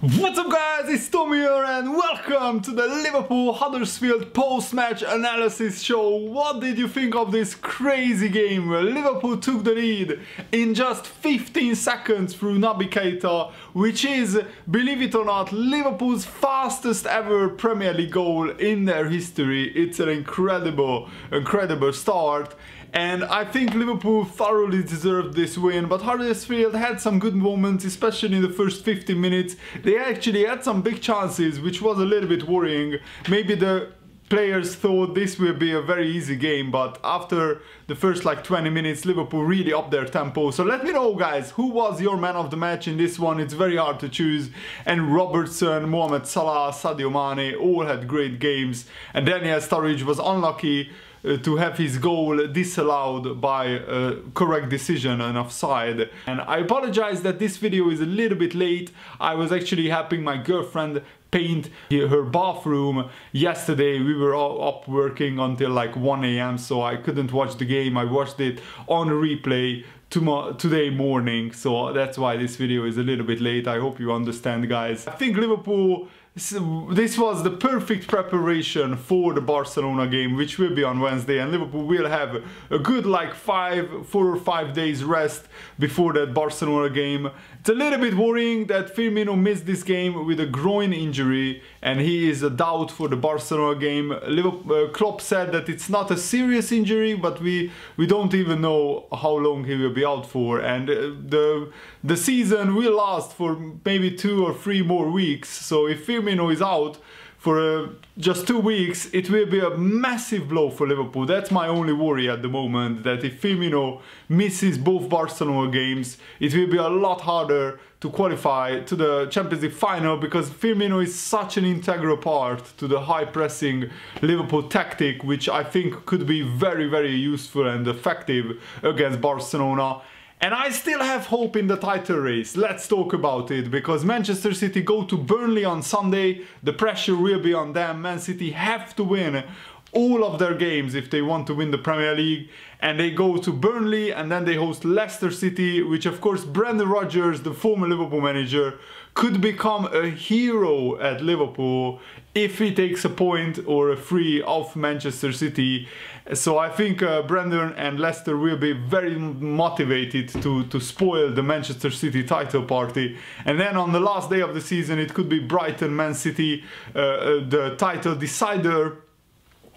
What's up guys, it's Tommy here and welcome to the Liverpool Huddersfield post-match analysis show. What did you think of this crazy game where Liverpool took the lead in just 15 seconds through Naby Keita, which is, believe it or not, Liverpool's fastest ever Premier League goal in their history. It's an incredible, incredible start and I think Liverpool thoroughly deserved this win, but Huddersfield had some good moments, especially in the first 15 minutes. They actually had some big chances, which was a little bit worrying. Maybe the players thought this will be a very easy game but after the first like 20 minutes Liverpool really upped their tempo so let me know guys who was your man of the match in this one it's very hard to choose and Robertson, Mohamed Salah, Sadio Mane all had great games and Daniel Sturridge was unlucky uh, to have his goal disallowed by a correct decision and offside. And I apologize that this video is a little bit late. I was actually helping my girlfriend paint her bathroom. Yesterday we were all up working until like 1 a.m so i couldn't watch the game. I watched it on replay today morning so that's why this video is a little bit late. I hope you understand guys. I think liverpool this was the perfect preparation for the Barcelona game, which will be on Wednesday, and Liverpool will have a good like five, four or five days rest before that Barcelona game. It's a little bit worrying that Firmino missed this game with a groin injury, and he is a doubt for the Barcelona game. Liverpool, uh, Klopp said that it's not a serious injury, but we we don't even know how long he will be out for, and uh, the the season will last for maybe two or three more weeks. So if Firmino is out for uh, just two weeks, it will be a massive blow for Liverpool. That's my only worry at the moment, that if Firmino misses both Barcelona games, it will be a lot harder to qualify to the Champions League final because Firmino is such an integral part to the high pressing Liverpool tactic, which I think could be very, very useful and effective against Barcelona. And I still have hope in the title race. Let's talk about it because Manchester City go to Burnley on Sunday. The pressure will be on them. Man City have to win all of their games if they want to win the Premier League and they go to Burnley and then they host Leicester City which of course Brendan Rodgers the former Liverpool manager could become a hero at Liverpool if he takes a point or a free off Manchester City. So I think uh, Brendan and Leicester will be very motivated to, to spoil the Manchester City title party. And then on the last day of the season it could be Brighton Man City uh, uh the title decider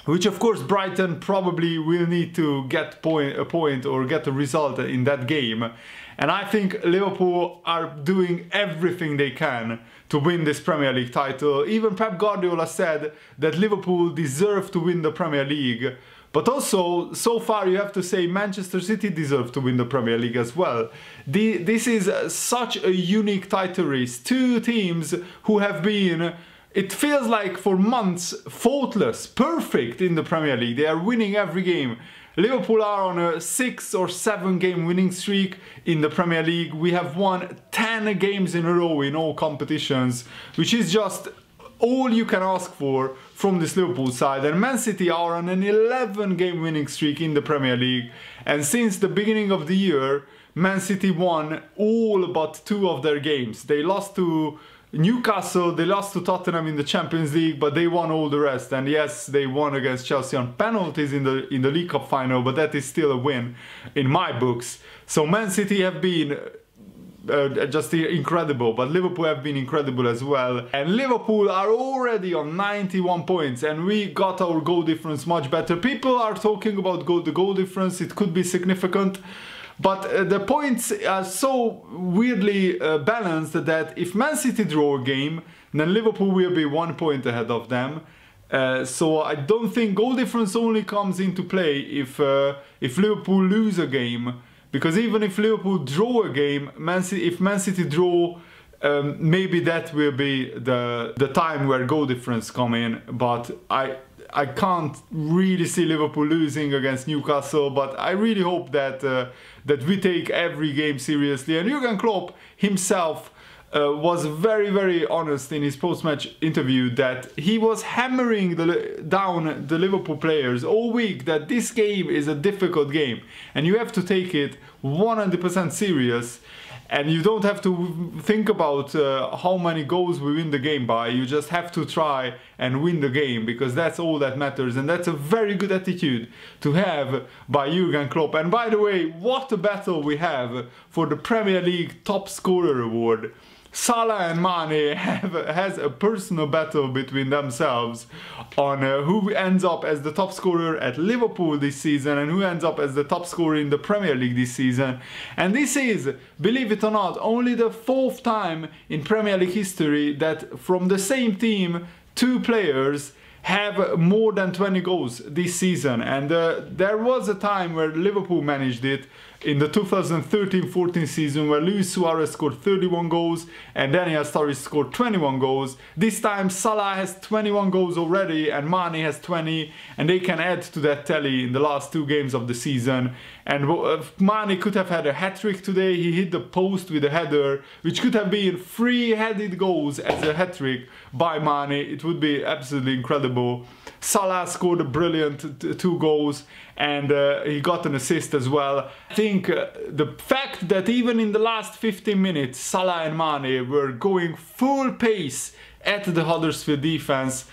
which of course Brighton probably will need to get point, a point or get a result in that game. And I think Liverpool are doing everything they can to win this Premier League title. Even Pep Guardiola said that Liverpool deserve to win the Premier League. But also, so far you have to say Manchester City deserve to win the Premier League as well. The, this is such a unique title race. Two teams who have been it feels like for months faultless, perfect in the Premier League. They are winning every game. Liverpool are on a six or seven game winning streak in the Premier League. We have won 10 games in a row in all competitions, which is just all you can ask for from this Liverpool side. And Man City are on an 11 game winning streak in the Premier League. And since the beginning of the year, Man City won all but two of their games. They lost to Newcastle, they lost to Tottenham in the Champions League, but they won all the rest. And yes, they won against Chelsea on penalties in the in the League Cup final, but that is still a win in my books. So Man City have been uh, just incredible, but Liverpool have been incredible as well. And Liverpool are already on 91 points, and we got our goal difference much better. People are talking about goal, the goal difference, it could be significant. But uh, the points are so weirdly uh, balanced that if Man City draw a game, then Liverpool will be one point ahead of them. Uh, so I don't think goal difference only comes into play if uh, if Liverpool lose a game, because even if Liverpool draw a game, Man City, if Man City draw, um, maybe that will be the the time where goal difference come in. But I I can't really see Liverpool losing against Newcastle, but I really hope that uh, that we take every game seriously. And Jurgen Klopp himself uh, was very very honest in his post-match interview that he was hammering the, down the Liverpool players all week that this game is a difficult game and you have to take it 100% serious and you don't have to think about uh, how many goals we win the game by you just have to try and win the game because that's all that matters. And that's a very good attitude to have by Jurgen Klopp. And by the way what a battle we have for the Premier League top scorer award Salah and Mane have has a personal battle between themselves on uh, who ends up as the top scorer at Liverpool this season and who ends up as the top scorer in the Premier League this season. And this is, believe it or not, only the fourth time in Premier League history that from the same team two players have more than 20 goals this season and uh, there was a time where Liverpool managed it in the 2013-14 season where Luis Suarez scored 31 goals and Daniel Sturridge scored 21 goals. This time Salah has 21 goals already and Mane has 20 and they can add to that tally in the last two games of the season. And uh, Mane could have had a hat-trick today, he hit the post with a header which could have been three headed goals as a hat-trick by Mane. It would be absolutely incredible. Salah scored a brilliant two goals and uh, he got an assist as well. I think uh, the fact that even in the last 15 minutes Salah and Mane were going full pace at the Huddersfield defense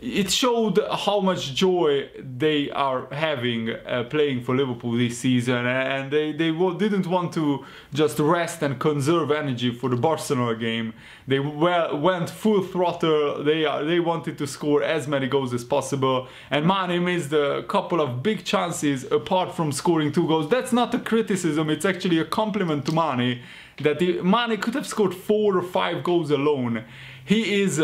it showed how much joy they are having uh, playing for Liverpool this season and they, they didn't want to just rest and conserve energy for the Barcelona game. They went full throttle, they, they wanted to score as many goals as possible and Mane missed a couple of big chances apart from scoring two goals. That's not a criticism, it's actually a compliment to Mane that the, Mane could have scored four or five goals alone. He is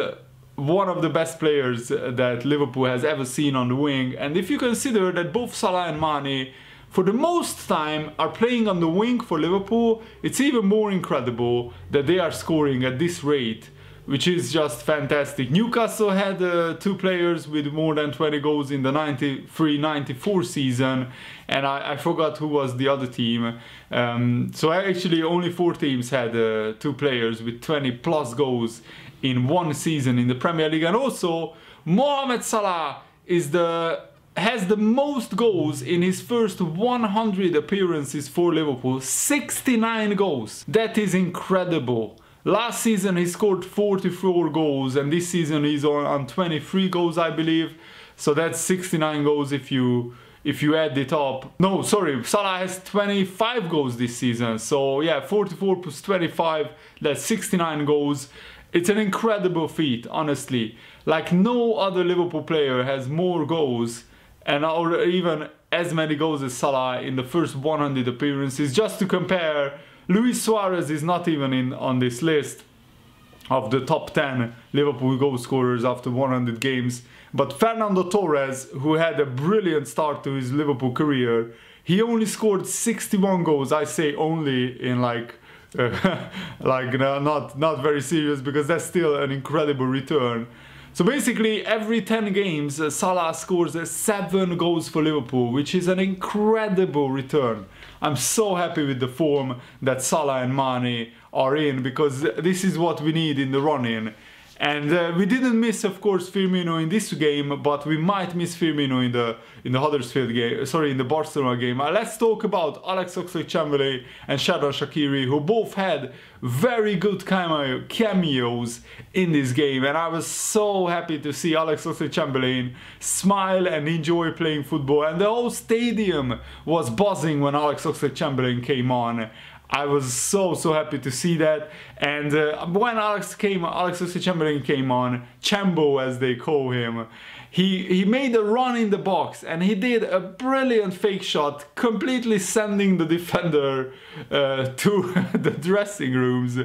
one of the best players that Liverpool has ever seen on the wing. And if you consider that both Salah and Mane, for the most time, are playing on the wing for Liverpool, it's even more incredible that they are scoring at this rate, which is just fantastic. Newcastle had uh, two players with more than 20 goals in the 93-94 season, and I, I, forgot who was the other team. Um, so actually only four teams had uh, two players with 20 plus goals in one season in the Premier League. And also, Mohamed Salah is the has the most goals in his first 100 appearances for Liverpool. 69 goals. That is incredible. Last season he scored 44 goals and this season he's on, on 23 goals I believe. So that's 69 goals if you if you add it up. No, sorry, Salah has 25 goals this season. So yeah, 44 plus 25, that's 69 goals. It's an incredible feat, honestly. Like no other Liverpool player has more goals and or even as many goals as Salah in the first 100 appearances. Just to compare, Luis Suarez is not even in on this list of the top 10 Liverpool goal scorers after 100 games. But Fernando Torres, who had a brilliant start to his Liverpool career, he only scored 61 goals. I say only in like like not not very serious because that's still an incredible return. So basically, every 10 games, uh, Salah scores uh, 7 goals for Liverpool, which is an incredible return. I'm so happy with the form that Salah and Mane are in because this is what we need in the run-in. And uh, we didn't miss, of course, Firmino in this game, but we might miss Firmino in the in the Huddersfield game. Sorry, in the Barcelona game. Uh, let's talk about Alex Oxlade-Chamberlain and Xherdan Shaqiri, who both had very good cameo cameos in this game. And I was so happy to see Alex Oxlade-Chamberlain smile and enjoy playing football. And the whole stadium was buzzing when Alex Oxlade-Chamberlain came on. I was so so happy to see that. And uh, when Alex came, Alex Chamberlain came on, Chambo as they call him, he he made a run in the box and he did a brilliant fake shot, completely sending the defender uh, to the dressing rooms.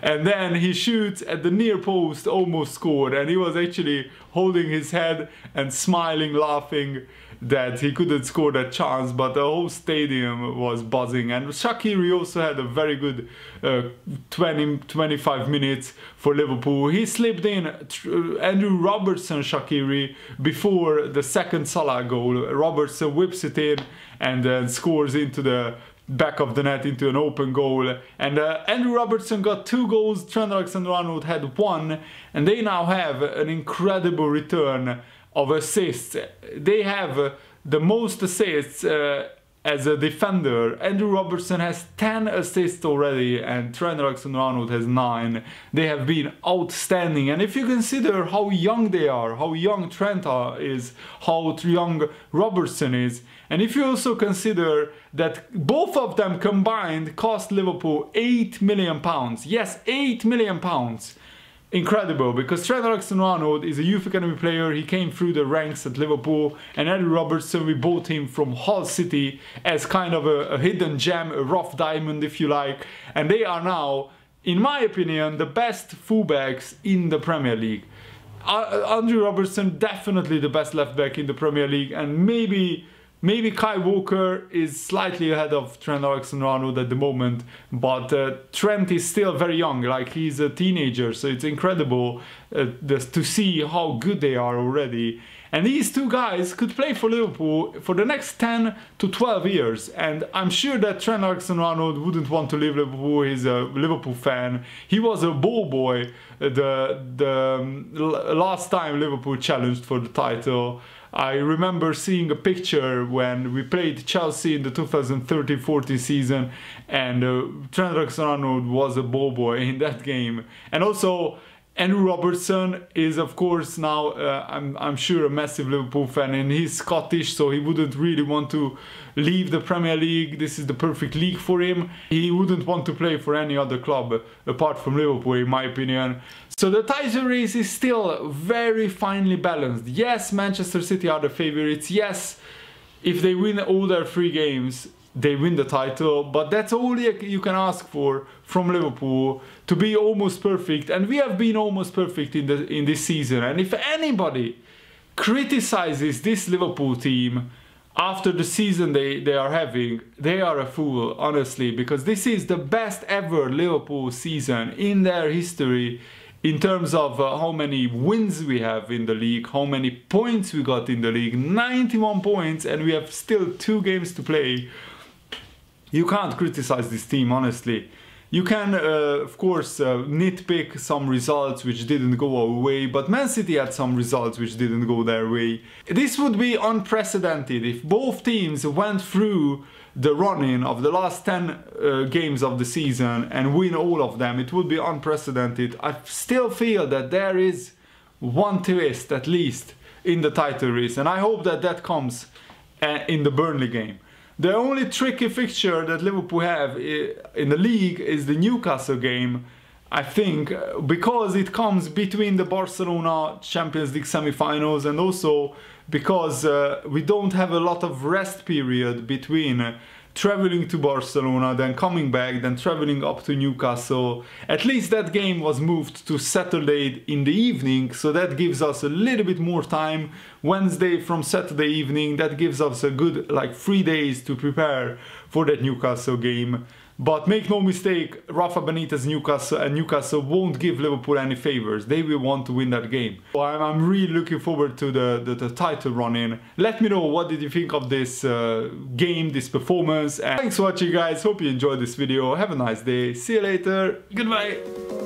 And then he shoots at the near post, almost scored, and he was actually holding his head and smiling, laughing that he couldn't score that chance, but the whole stadium was buzzing. And Shaqiri also had a very good uh, 20 25 minutes for Liverpool. He slipped in Andrew Robertson Shaqiri before the second Salah goal. Robertson whips it in and then scores into the back of the net into an open goal. And uh, Andrew Robertson got two goals, Trent Alexander-Arnold had one, and they now have an incredible return of assists. They have uh, the most assists uh, as a defender. Andrew Robertson has 10 assists already and Trent Alexander-Arnold has 9. They have been outstanding and if you consider how young they are, how young Trent is, how young Robertson is, and if you also consider that both of them combined cost Liverpool 8 million pounds. Yes, 8 million pounds incredible because Trent Alexander-Arnold is a youth academy player. He came through the ranks at Liverpool and Andy Robertson, we bought him from Hull City as kind of a, a hidden gem, a rough diamond if you like. And they are now, in my opinion, the best fullbacks in the Premier League. Uh, Andrew Robertson, definitely the best left back in the Premier League and maybe Maybe Kyle Walker is slightly ahead of Trent Alexander-Arnold at the moment, but uh, Trent is still very young, like he's a teenager, so it's incredible uh, to see how good they are already. And these two guys could play for Liverpool for the next 10 to 12 years. And I'm sure that Trent Alexander-Arnold wouldn't want to leave Liverpool. He's a Liverpool fan. He was a ball boy uh, the, the um, last time Liverpool challenged for the title. I remember seeing a picture when we played Chelsea in the 2013-14 season and uh, Trent Alexander-Arnold was a ball boy in that game. And also Andrew Robertson is of course now uh, I'm, I'm sure a massive Liverpool fan and he's Scottish so he wouldn't really want to leave the Premier League. This is the perfect league for him. He wouldn't want to play for any other club apart from Liverpool in my opinion so the title race is still very finely balanced. Yes Manchester City are the favorites. Yes if they win all their three games they win the title. But that's all you can ask for from Liverpool to be almost perfect. And we have been almost perfect in the in this season. And if anybody criticizes this Liverpool team after the season they, they are having, they are a fool, honestly, because this is the best ever Liverpool season in their history in terms of uh, how many wins we have in the league, how many points we got in the league, 91 points, and we have still two games to play you can't criticize this team, honestly. You can, uh, of course, uh, nitpick some results which didn't go our way, but Man City had some results which didn't go their way. This would be unprecedented if both teams went through the run-in of the last 10 uh, games of the season and win all of them. It would be unprecedented. I still feel that there is one twist at least in the title race and I hope that that comes uh, in the Burnley game. The only tricky fixture that Liverpool have in the league is the Newcastle game. I think because it comes between the Barcelona Champions League semi-finals and also because uh, we don't have a lot of rest period between traveling to Barcelona, then coming back, then traveling up to Newcastle. At least that game was moved to Saturday in the evening, so that gives us a little bit more time. Wednesday from Saturday evening, that gives us a good like three days to prepare for that Newcastle game. But make no mistake, Rafa Benitez Newcastle and Newcastle won't give Liverpool any favors. They will want to win that game. So I'm, I'm really looking forward to the, the, the, title run in. Let me know what did you think of this uh, game, this performance. And thanks for watching guys. Hope you enjoyed this video. Have a nice day. See you later. Goodbye.